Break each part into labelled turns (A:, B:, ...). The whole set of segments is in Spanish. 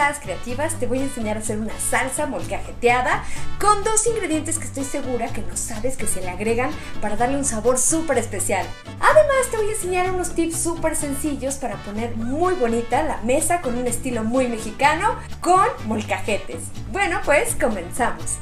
A: Creativas te voy a enseñar a hacer una salsa molcajeteada con dos ingredientes que estoy segura que no sabes que se le agregan para darle un sabor súper especial. Además te voy a enseñar unos tips súper sencillos para poner muy bonita la mesa con un estilo muy mexicano con molcajetes. Bueno, pues comenzamos.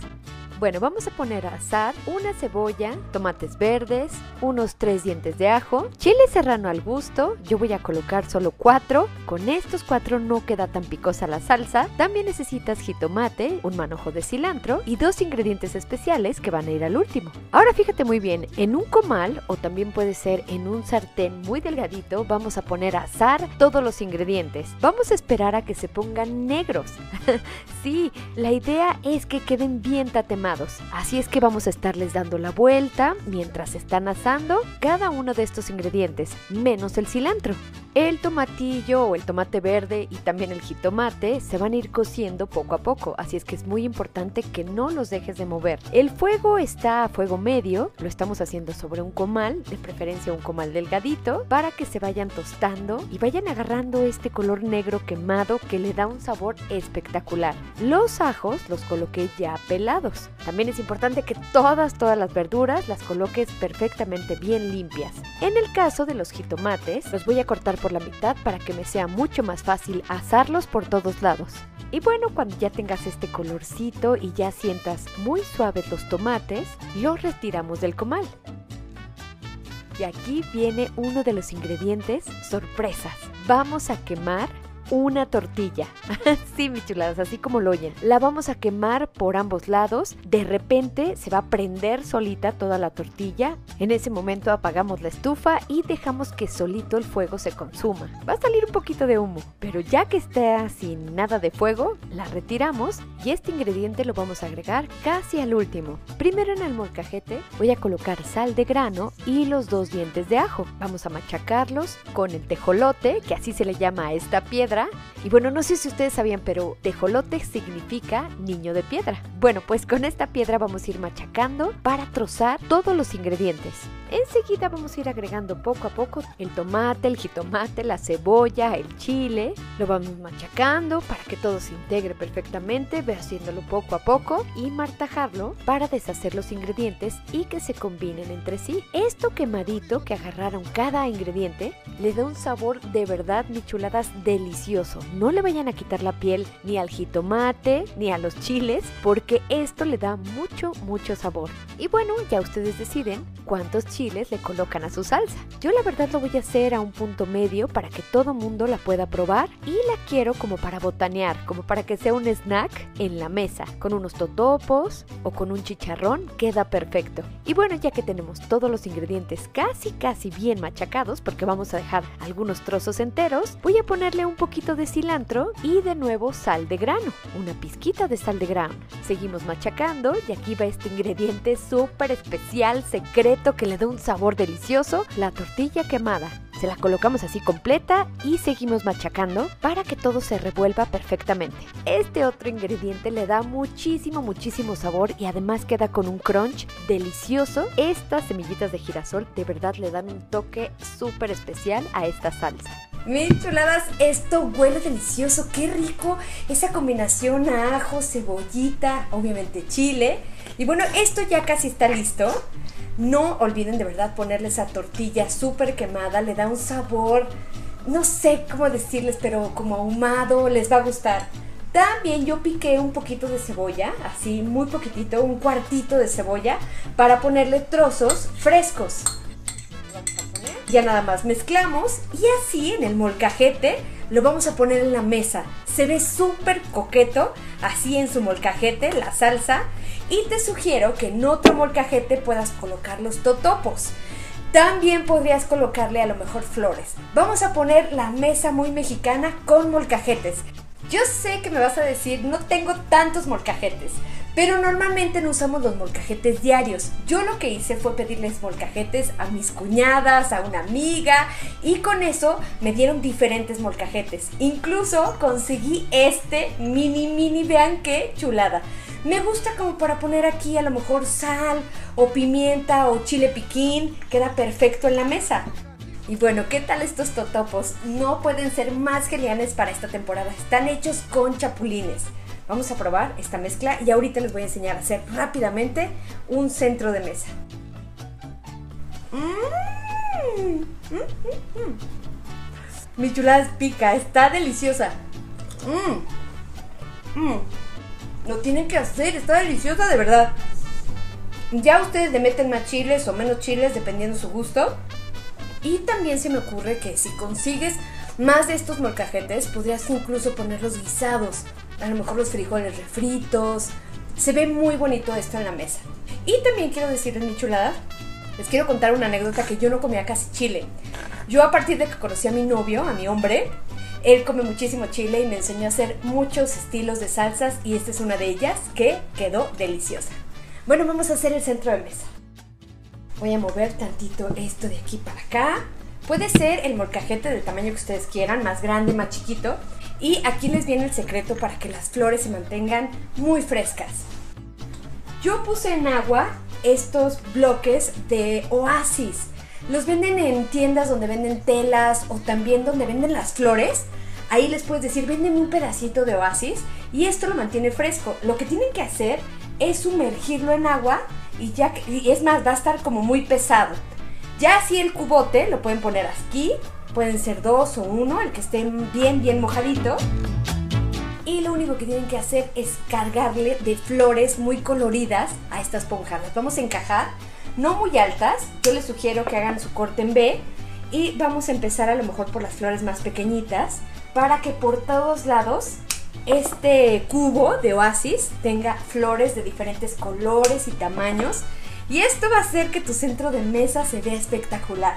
B: Bueno, vamos a poner a asar una cebolla, tomates verdes, unos tres dientes de ajo, chile serrano al gusto. Yo voy a colocar solo cuatro. Con estos cuatro no queda tan picosa la salsa. También necesitas jitomate, un manojo de cilantro y dos ingredientes especiales que van a ir al último. Ahora fíjate muy bien, en un comal o también puede ser en un sartén muy delgadito, vamos a poner a asar todos los ingredientes. Vamos a esperar a que se pongan negros. sí, la idea es que queden bien tatemados Así es que vamos a estarles dando la vuelta mientras están asando cada uno de estos ingredientes, menos el cilantro. El tomatillo o el tomate verde y también el jitomate se van a ir cociendo poco a poco, así es que es muy importante que no los dejes de mover. El fuego está a fuego medio, lo estamos haciendo sobre un comal, de preferencia un comal delgadito, para que se vayan tostando y vayan agarrando este color negro quemado que le da un sabor espectacular. Los ajos los coloqué ya pelados. También es importante que todas, todas las verduras las coloques perfectamente bien limpias. En el caso de los jitomates, los voy a cortar por la mitad para que me sea mucho más fácil asarlos por todos lados. Y bueno, cuando ya tengas este colorcito y ya sientas muy suaves los tomates, los retiramos del comal. Y aquí viene uno de los ingredientes sorpresas. Vamos a quemar una tortilla. sí, mis chuladas, así como lo oyen. La vamos a quemar por ambos lados. De repente se va a prender solita toda la tortilla. En ese momento apagamos la estufa y dejamos que solito el fuego se consuma. Va a salir un poquito de humo, pero ya que está sin nada de fuego, la retiramos y este ingrediente lo vamos a agregar casi al último. Primero en el molcajete voy a colocar sal de grano y los dos dientes de ajo. Vamos a machacarlos con el tejolote, que así se le llama a esta piedra y bueno, no sé si ustedes sabían, pero tejolote significa niño de piedra. Bueno, pues con esta piedra vamos a ir machacando para trozar todos los ingredientes. Enseguida vamos a ir agregando poco a poco el tomate, el jitomate, la cebolla, el chile. Lo vamos machacando para que todo se integre perfectamente, ve haciéndolo poco a poco y martajarlo para deshacer los ingredientes y que se combinen entre sí. Esto quemadito que agarraron cada ingrediente le da un sabor de verdad, mi chuladas, No le vayan a quitar la piel ni al jitomate ni a los chiles porque esto le da mucho, mucho sabor. Y bueno, ya ustedes deciden cuántos chiles le colocan a su salsa. Yo la verdad lo voy a hacer a un punto medio para que todo mundo la pueda probar y la quiero como para botanear, como para que sea un snack en la mesa, con unos totopos o con un chicharrón, queda perfecto. Y bueno, ya que tenemos todos los ingredientes casi casi bien machacados, porque vamos a dejar algunos trozos enteros, voy a ponerle un poquito de cilantro y de nuevo sal de grano, una pizquita de sal de grano. Seguimos machacando y aquí va este ingrediente súper especial, secreto que le da un sabor delicioso, la tortilla quemada. Se la colocamos así completa y seguimos machacando para que todo se revuelva perfectamente. Este otro ingrediente le da muchísimo, muchísimo sabor y además queda con un crunch delicioso. Estas semillitas de girasol de verdad le dan un toque súper especial a esta salsa.
A: Mis chuladas, esto huele delicioso, qué rico. Esa combinación ajo, cebollita, obviamente chile. Y bueno, esto ya casi está listo. No olviden de verdad ponerle esa tortilla súper quemada, le da un sabor, no sé cómo decirles, pero como ahumado, les va a gustar. También yo piqué un poquito de cebolla, así muy poquitito, un cuartito de cebolla, para ponerle trozos frescos. Ya nada más mezclamos y así en el molcajete lo vamos a poner en la mesa. Se ve súper coqueto, así en su molcajete, la salsa. Y te sugiero que en otro molcajete puedas colocar los totopos. También podrías colocarle a lo mejor flores. Vamos a poner la mesa muy mexicana con molcajetes. Yo sé que me vas a decir, no tengo tantos molcajetes, pero normalmente no usamos los molcajetes diarios. Yo lo que hice fue pedirles molcajetes a mis cuñadas, a una amiga, y con eso me dieron diferentes molcajetes. Incluso conseguí este mini, mini, vean qué chulada. Me gusta como para poner aquí a lo mejor sal o pimienta o chile piquín, queda perfecto en la mesa.
B: Y bueno, ¿qué tal estos totopos? No pueden ser más geniales para esta temporada. Están hechos con chapulines. Vamos a probar esta mezcla y ahorita les voy a enseñar a hacer rápidamente un centro de mesa. Mm, mm, mm, Mi chulada pica, está deliciosa. Lo tienen que hacer, está deliciosa de verdad. Ya ustedes le meten más chiles o menos chiles dependiendo su gusto. Y también se me ocurre que si consigues más de estos molcajetes, podrías incluso ponerlos guisados. A lo mejor los frijoles refritos. Se ve muy bonito esto en la mesa. Y también quiero decirles mi chulada, les quiero contar una anécdota que yo no comía casi chile. Yo a partir de que conocí a mi novio, a mi hombre, él come muchísimo chile y me enseñó a hacer muchos estilos de salsas y esta es una de ellas que quedó deliciosa. Bueno, vamos a hacer el centro de mesa. Voy a mover tantito esto de aquí para acá. Puede ser el molcajete del tamaño que ustedes quieran, más grande, más chiquito. Y aquí les viene el secreto para que las flores se mantengan muy frescas. Yo puse en agua estos bloques de oasis. Los venden en tiendas donde venden telas o también donde venden las flores. Ahí les puedes decir, venden un pedacito de oasis y esto lo mantiene fresco. Lo que tienen que hacer es sumergirlo en agua y ya y es más va a estar como muy pesado. Ya así el cubote lo pueden poner aquí, pueden ser dos o uno, el que esté bien bien mojadito. Y lo único que tienen que hacer es cargarle de flores muy coloridas a estas ponjadas. Vamos a encajar, no muy altas, yo les sugiero que hagan su corte en B y vamos a empezar a lo mejor por las flores más pequeñitas para que por todos lados este cubo de oasis tenga flores de diferentes colores y tamaños. Y esto va a hacer que tu centro de mesa se vea espectacular.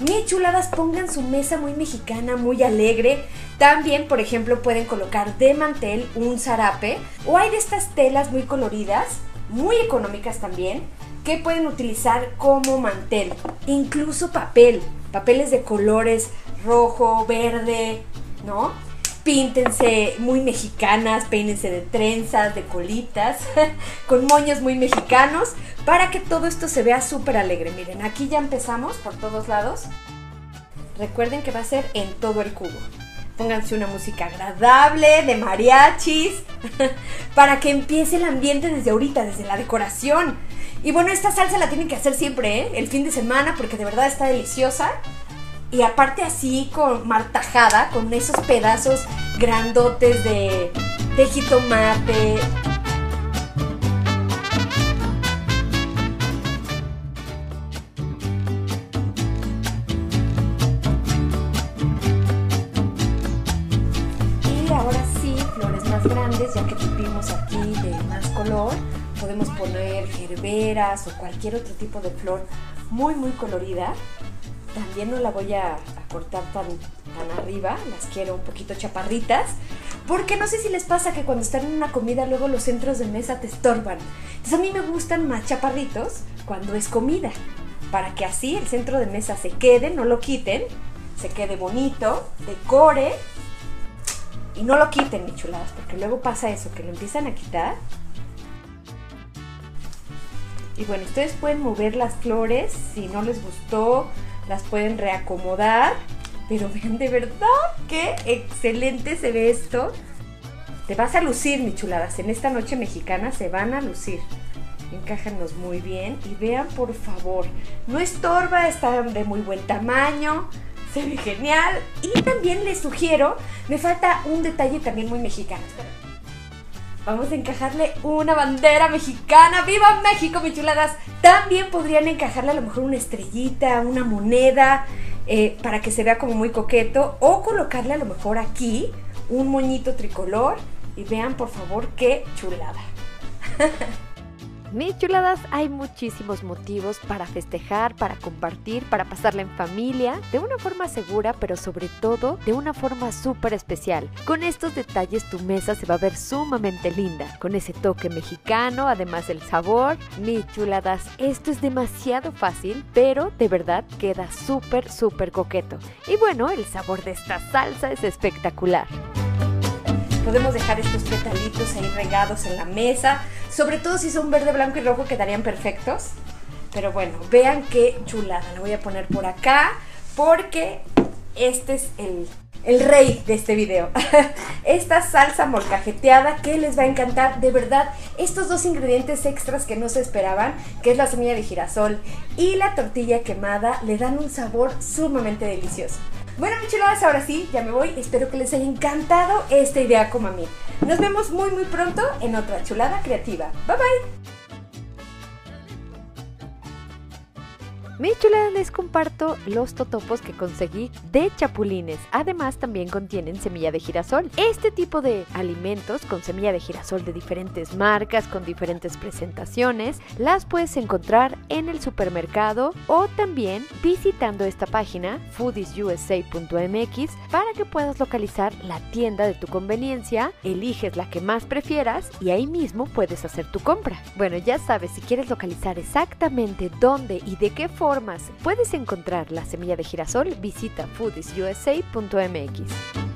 B: Mi chuladas, pongan su mesa muy mexicana, muy alegre. También, por ejemplo, pueden colocar de mantel un zarape. O hay de estas telas muy coloridas, muy económicas también, que pueden utilizar como mantel. Incluso papel, papeles de colores rojo, verde, ¿no? Píntense muy mexicanas, peínense de trenzas, de colitas, con moños muy mexicanos, para que todo esto se vea súper alegre. Miren, aquí ya empezamos por todos lados. Recuerden que va a ser en todo el cubo. Pónganse una música agradable, de mariachis, para que empiece el ambiente desde ahorita, desde la decoración. Y bueno, esta salsa la tienen que hacer siempre, ¿eh? El fin de semana, porque de verdad está deliciosa. Y aparte así con martajada, con esos pedazos grandotes de, de jitomate. Y ahora sí, flores más grandes, ya que tuvimos aquí de más color, podemos poner gerberas o cualquier otro tipo de flor muy muy colorida también no la voy a, cortar tan, tan arriba, las quiero un poquito chaparritas, porque no sé si les pasa que cuando están en una comida luego los centros de mesa te estorban. Entonces a mí me gustan más chaparritos cuando es comida, para que así el centro de mesa se quede, no lo quiten, se quede bonito, decore y no lo quiten, mi chuladas, porque luego pasa eso, que lo empiezan a quitar. Y bueno, ustedes pueden mover las flores si no les gustó, las pueden reacomodar. Pero vean de verdad qué excelente se ve esto. Te vas a lucir, mi chuladas. En esta noche mexicana se van a lucir. Encájanos muy bien y vean por favor. No estorba, está de muy buen tamaño. Se ve genial. Y también les sugiero, me falta un detalle también muy mexicano. Vamos a encajarle una bandera mexicana. ¡Viva México, mi chuladas! También podrían encajarle a lo mejor una estrellita, una moneda, eh, para que se vea como muy coqueto. O colocarle a lo mejor aquí un moñito tricolor. Y vean por favor qué chulada.
C: Mis chuladas, hay muchísimos motivos para festejar, para compartir, para pasarla en familia, de una forma segura, pero sobre todo de una forma súper especial. Con estos detalles tu mesa se va a ver sumamente linda, con ese toque mexicano, además el sabor. Mis chuladas, esto es demasiado fácil, pero de verdad queda súper, súper coqueto. Y bueno, el sabor de esta salsa es espectacular.
B: Podemos dejar estos petalitos ahí regados en la mesa. Sobre todo si son verde, blanco y rojo quedarían perfectos. Pero bueno, vean qué chulada. La voy a poner por acá.
D: porque este es el, el rey de este video. Esta salsa molcajeteada que les va a encantar, de verdad, estos dos ingredientes extras que no se esperaban, que es la semilla de girasol y la tortilla quemada, le dan un sabor sumamente delicioso. Bueno, micheladas, ahora sí, ya me voy. Espero que les haya encantado esta idea como a mí. Nos vemos muy muy pronto en otra chulada creativa. Bye bye.
B: Mi chulada les comparto los totopos que conseguí de chapulines. Además también contienen semilla de girasol. Este tipo de alimentos con semilla de girasol de diferentes marcas, con diferentes presentaciones, las puedes encontrar en el supermercado o también visitando esta página foodiesusa.mx para que puedas localizar la tienda de tu conveniencia, eliges la que más prefieras y ahí mismo puedes hacer tu compra. Bueno, ya sabes, si quieres localizar exactamente dónde y de qué forma puedes encontrar la semilla de girasol, visita foodisusa.mx.